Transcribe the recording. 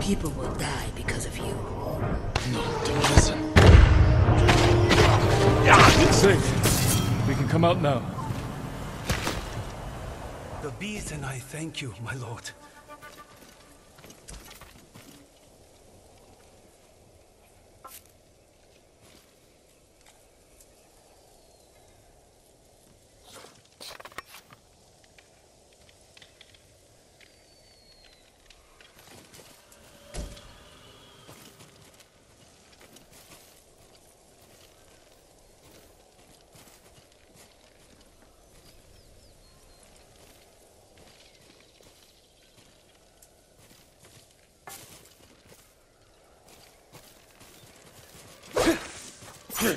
People will die because of you. No, don't listen. Safe. We can come out now. The bees and I thank you, my lord. Yeah!